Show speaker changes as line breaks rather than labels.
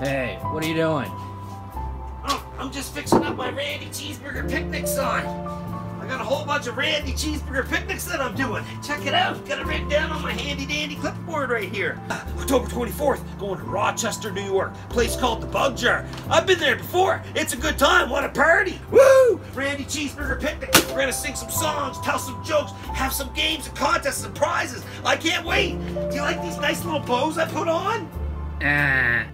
Hey, what are you doing?
Oh, I'm just fixing up my Randy Cheeseburger picnic sign. I got a whole bunch of Randy Cheeseburger picnics that I'm doing. Check it out. Got it written down on my handy dandy clipboard right here. Uh, October 24th, going to Rochester, New York. Place called the Bug Jar. I've been there before. It's a good time. What a party. Woo! Randy Cheeseburger picnic. We're gonna sing some songs, tell some jokes, have some games and contests and prizes. I can't wait. Do you like these nice little bows I put on?
Uh.